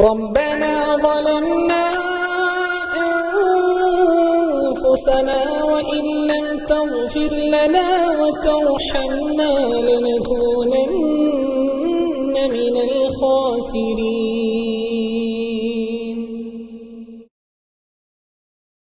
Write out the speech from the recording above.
ربنا ظلمنا أنفسنا وإن لم تغفر لنا وترحمنا لنكونن من الخاسرين.